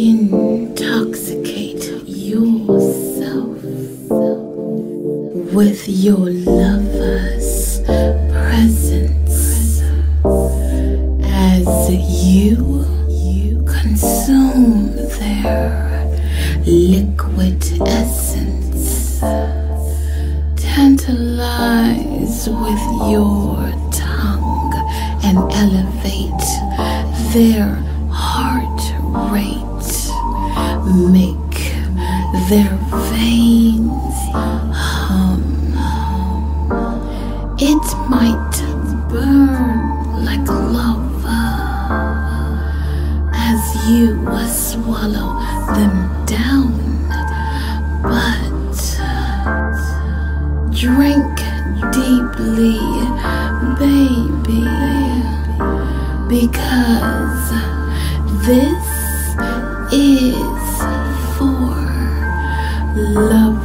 Intoxicate yourself with your lover's presence as you consume their liquid essence. Tantalize with your tongue and elevate their heart rate. Make their veins hum. It might burn like lava as you uh, swallow them down, but uh, drink deeply, baby, because this love